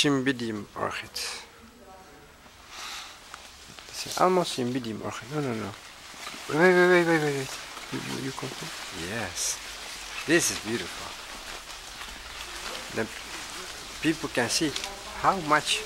Cymbidium orchid. It's almost Cymbidium orchid. No, no, no. Wait, wait, wait, wait, wait, wait. You, you, complete? Yes. This is beautiful. The people can see how much